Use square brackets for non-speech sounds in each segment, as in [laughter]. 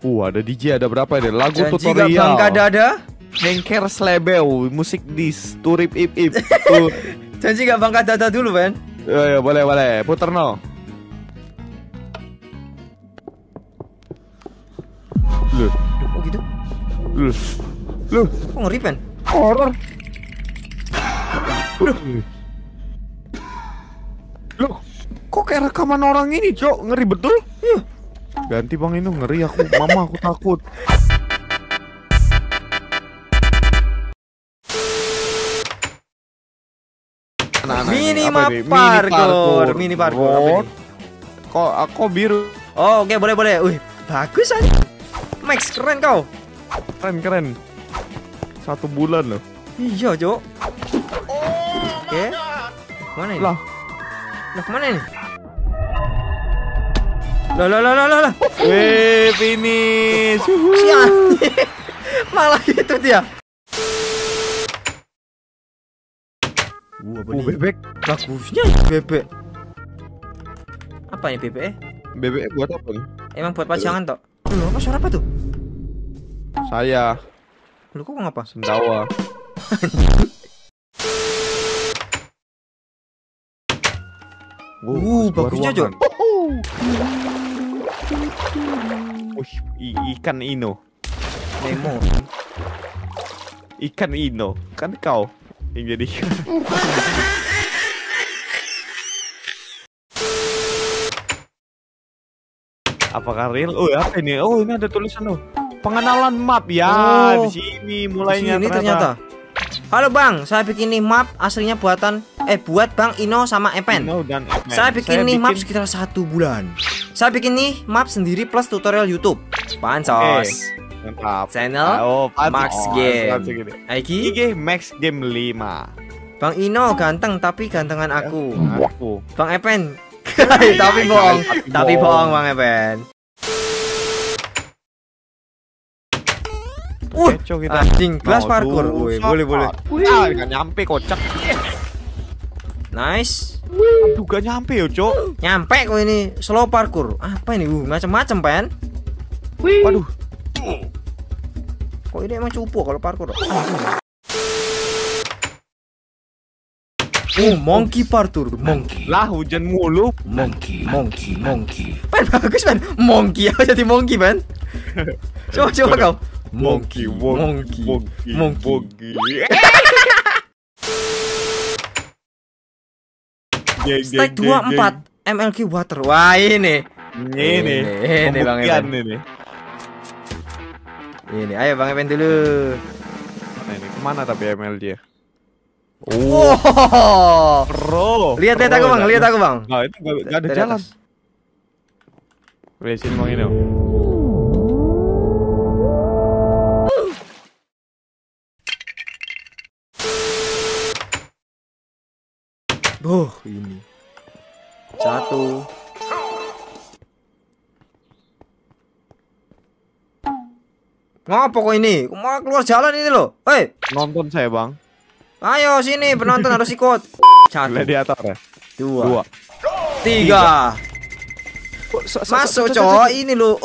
Uh, ada DJ ada berapa ini? Lagu Janji gak tutorial. bangka dada? Hengker slebeu, musik dis, turip ip ip. [laughs] Tuh. Janji gak bangka dada dulu, Ben? Ya, ya, boleh boleh. Puter no. Loh, Oh gitu? loh, loh, Kok ngeri, Ben? horor. Loh, kok kayak rekaman orang ini, Cok? Ngeri betul? Iya. Ganti Bang Inu, ngeri aku. Mama, aku takut. Anak-anak ini, Mini map ini? parkour. Mini parkour, ini? Kok aku biru? Oh, oke, boleh, boleh. Wih, bagus aja. Max, keren kau. Keren keren. Satu bulan loh. Iya, Cok. Oke. Mana ini? Lah, Lah, ke mana ini? Lah, lah, lah, lah, lah, lah. weh finish. [laughs] Malah gitu dia. Uh, bebek. Bagusnya bebek. Apa ini bebek? Bebek buat apa nih? Emang buat pajangan toh? Loh, apa suara apa tuh? Saya Lu kok ngapa? sendawa. [laughs] Uh, sebuah bagusnya, ruangan. Wih, ikan ino. Nemo. Ikan ino. Kan kau yang jadi [laughs] Apakah real? Oh, apa ini? Oh, ini ada tulisan loh. Pengenalan map ya Oh. di sini mulainya Ini ternyata. Halo Bang, saya bikin nih map aslinya buatan eh buat Bang Ino sama Epen. Ino dan Epen. Saya bikin nih map sekitar satu bulan. Saya bikin nih map sendiri plus tutorial YouTube. Pansos. Mantap. Channel Oh. Max Game. gini. Aiki, IG Max Game 5. Bang Ino ganteng tapi gantengan aku. Aku. Bang Epen. [laughs] tapi bohong, tapi bohong Bang Epen. Uh, anjing, kelas parkour. Woi, boleh boleh. Ah, nyampe kocak. Nice. Aduh, gak nyampe yo, Cok. Nyampe kok ini slow parkour. Apa ini? Uh, macam-macam, Pen. Waduh. Kok ini emang cupu kalau parkour? Anjing. Oh, monkey parkour, monkey. Lah, hujan mulu. Monkey, monkey, monkey. Pen bagus, Pen. Monkey apa jadi monkey, Pen? [laughs] Coba coba kau. Monkey, monkey, monkey, monkey. monkey. Geng, [laughs] Stack geng, geng, 24 MLG water. Wah, ini. geng. Ini, Ini, Bang Evan. ini. Ini, ayo Bang Epen dulu. Mana ini? Ke mana tapi ML dia? Oh. Pro. Lihat lihat aku, Bang. Lihat aku, Bang. Nah, itu gak, gak ada jalan. Lihat sini Bang ini. satu ngapa kok ini mau keluar jalan ini loh hei nonton saya bang ayo sini penonton harus ikut satu atas ya dua, dua. tiga, tiga. Masuk cowok ini loh.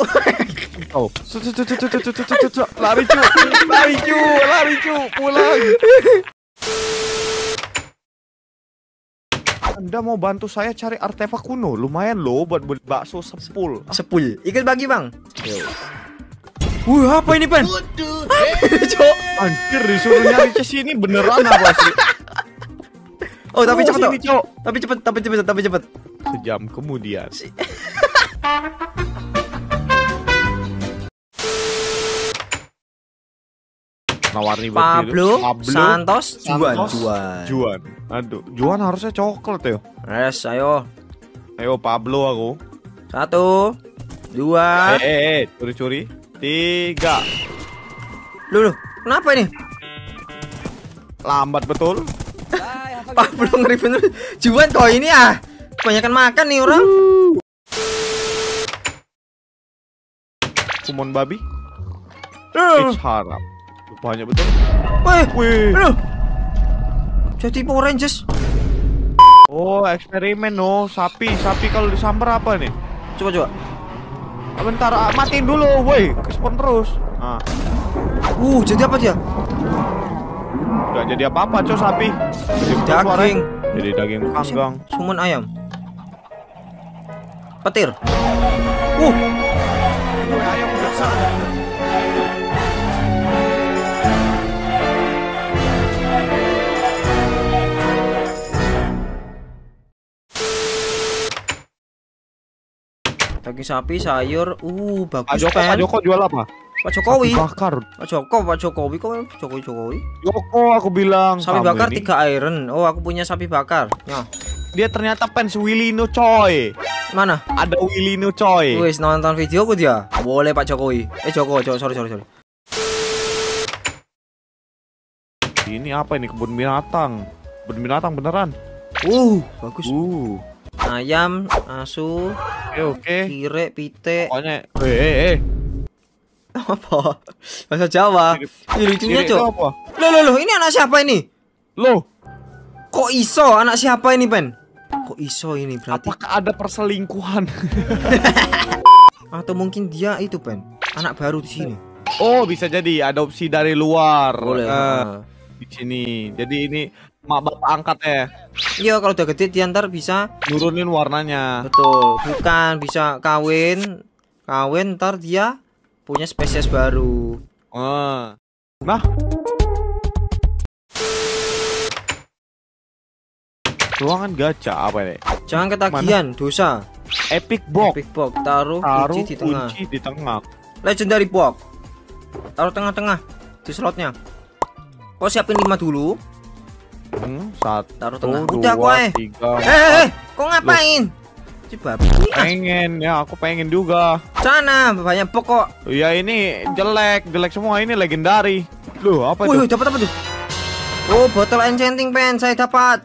Oh. Lari cu, lari cu, lari cu, pulang. Anda mau bantu saya cari artefak kuno, lumayan loh buat beli bakso sepul. Sepul. Ikut bagi bang. Wah apa ini pen? Cok. Anjir disuruh nyari ke sini beneran apa sih? Oh tapi cepet sini. Cok. Tapi cepet, tapi cepet, tapi cepet. Sejam kemudian. [laughs] Nawarni buat Pablo. Pablo Santos, Juan, Santos, Juan. Juan. Aduh, Juan harusnya coklat ya. Yes, ayo. Ayo Pablo aku. Satu, dua. Eh, eh, eh, curi-curi. Tiga. Lu, lu, kenapa ini? Lambat betul. Pablo ngeri bener. Juan kok ini ah. Kebanyakan makan nih orang. Kumon babi. Lu, Ich harap. Banyak betul. weh, Wih. lu. Jadi Power Rangers. Oh, eksperimen no. Sapi, sapi kalau disambar apa nih? Coba coba. Bentar, ah, matiin dulu, woi. Kespawn terus. Nah, Uh, jadi apa dia? nggak jadi apa-apa, cok sapi. Jadi Daging. Jadi daging panggang. Sumun ayam. Petir. Uh, Ayam daging sapi, sayur. Uh, Pak bagus Joko, Pak. Joko jual apa? Pak Jokowi. Sapi bakar. Pak Joko, Pak Jokowi kok Jokowi Jokowi. Joko aku bilang. Sapi bakar ini. tiga iron. Oh, aku punya sapi bakar. Ya. Dia ternyata fans Willino coy. Mana? Ada Willino coy. Wis nonton videoku dia. Boleh Pak Jokowi. Eh Joko, Joko, sorry sorry sorry. Ini apa ini kebun binatang? Kebun binatang beneran. Uh, bagus. Uh. Ayam, asu, Oke oke. kire, pite. Pokoknya eh eh eh. Apa? Bahasa Jawa. Ih, lucunya, Ini itu Cok. apa? Loh, loh, loh, ini anak siapa ini? Loh, Kok iso? Anak siapa ini, Pen? Kok iso ini berarti? apakah ada perselingkuhan? [laughs] Atau mungkin dia itu, Pen? Anak baru di sini. oh, bisa jadi adopsi dari luar. Boleh. Eh, ah. di sini. Jadi ini mak bapak angkat ya. Iya, kalau udah gede dia ntar bisa Nurunin warnanya. betul. Bukan bisa kawin. Kawin ntar dia punya spesies baru. Eh. Nah. Ruangan gacha apa ini? Jangan ketagihan, dosa. Epic box. Big box taruh, Taruh kunci di tengah. kunci di tengah. Legendary box. Taruh tengah-tengah di slotnya. Kau siapin 5 dulu. Hmm, satu, Taruh tengah. dua, Udah, kok, eh. tiga, Eh, eh, empat. eh, kok ngapain? Ah, Pengen ya, aku pengen juga. Sana banyak pokok. Ya ini jelek, jelek semua ini legendari. Loh, apa Wih, itu? wih, dapat apa tuh? Oh, botol enchanting pen saya dapat.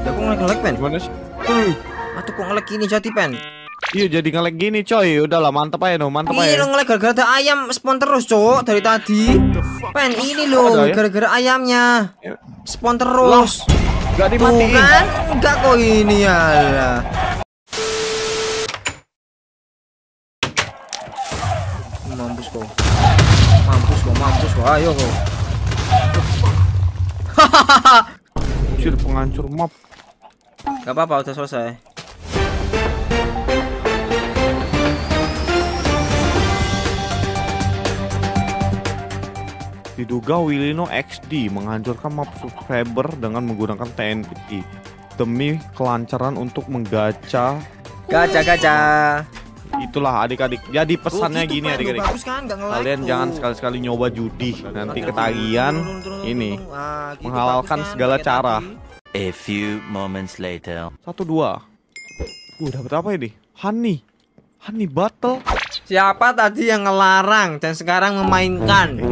Ya kok ngelag-ngelag pen? Gimana sih? Uh, Atau kok ngelag gini jadi pen? Iya jadi ngelag gini coy. Udahlah mantep aja no, mantep Ini aja. lo ngelag gara-gara ada ayam spawn terus, Cok, dari tadi. Pen, ini loh gara-gara ayamnya. Ya. Spawn terus. Gak Tuh dimatiin. kan? Enggak kok ini ya. Mampus kau. Mampus kau, mampus kau. Ayo kau. Usir penghancur map. Gak apa-apa, udah selesai. Diduga Willino XD menghancurkan map subscriber dengan menggunakan TNT demi kelancaran untuk menggacha. Gacha gacha. Itulah adik-adik. Jadi pesannya Oh, gitu, gini adik-adik. Bagus kan? Kalian tuh. jangan sekali-sekali nyoba judi. Nanti ketagihan ini. Ah, gitu, Menghalalkan kan? segala cara. A few moments later. Satu dua. Uh, dapat apa ini? Honey. Honey battle. Siapa tadi yang ngelarang dan sekarang memainkan?